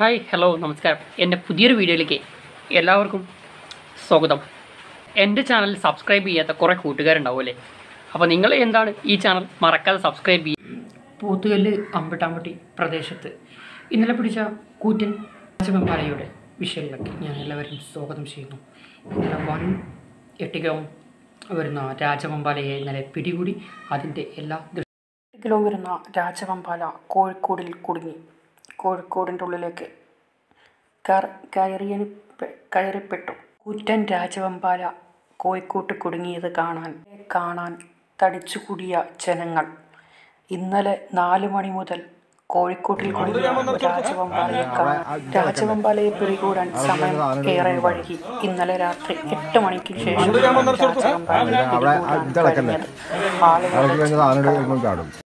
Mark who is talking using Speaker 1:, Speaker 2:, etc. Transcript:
Speaker 1: Hi hello നമസ്കാരം. എന്റെ പുതിയൊരു വീഡിയോയിലേക്ക് എല്ലാവർക്കും സ്വാഗതം. എന്റെ ചാനൽ സബ്സ്ക്രൈബ് ചെയ്യാത്ത കുറേ കൂട്ടുകാരുണ്ടാവുമല്ലേ അപ്പോൾ നിങ്ങൾ എന്താണ് ഈ ചാനൽ മറക്കാതെ സബ്സ്ക്രൈബ് ചെയ്യുക പോത്തുകല്ല് അമ്പട്ടാമ്പട്ടി പ്രദേശത്ത്. ഇന്നലെ പിടിച്ച കൂറ്റൻ രാജവെമ്പാലയുടെ വിഷയങ്ങളൊക്കെ ഞാൻ എല്ലാവരും സ്വാഗതം ചെയ്യുന്നു. ഇന്നലെ വൻ എട്ടികം വരുന്ന രാജവമ്പാലയെ ഇന്നലെ പിടികൂടി. അതിന്റെ എല്ലാ ദൃശ്യം വരുന്ന രാജവമ്പാല കോഴിക്കോടിൽ കുടുങ്ങി. കോഴിക്കോടിന്റെ ഉള്ളിലേക്ക് കയറിയ കയറിപ്പെട്ടു. കുറ്റൻ രാജവെമ്പാല കോഴിക്കോട്ട് കുടുങ്ങിയത് കാണാൻ കാണാൻ തടിച്ചുകൂടിയ ജനങ്ങൾ. ഇന്നലെ നാല് മണി മുതൽ കോഴിക്കോട്ടിൽ കുടുങ്ങിയ രാജവെമ്പാലയെ കാണാൻ രാജവെമ്പാലയെ പിടികൂടാൻ സമയം ഏറെ വഴുകി ഇന്നലെ രാത്രി എട്ട് മണിക്ക് ശേഷം രാജവെമ്പാലയെ പിടികൂടാൻ? കഴിഞ്ഞത്. ആളുകളുടെ
Speaker 2: ചാടും